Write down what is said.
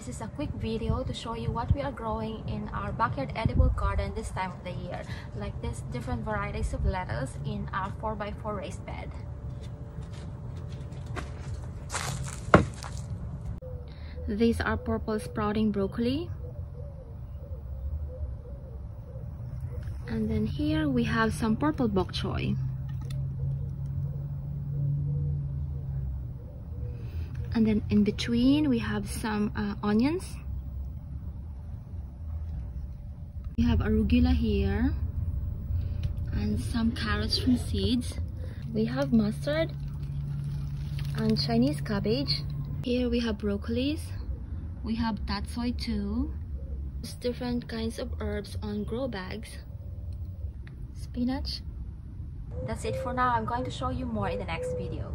This is a quick video to show you what we are growing in our backyard edible garden this time of the year. Like this different varieties of lettuce in our 4x4 raised bed. These are purple sprouting broccoli. And then here we have some purple bok choy. And then in between we have some uh, onions. We have arugula here and some carrots from seeds. We have mustard and Chinese cabbage. Here we have broccolis. We have tatsoi too. There's different kinds of herbs on grow bags. Spinach. That's it for now. I'm going to show you more in the next video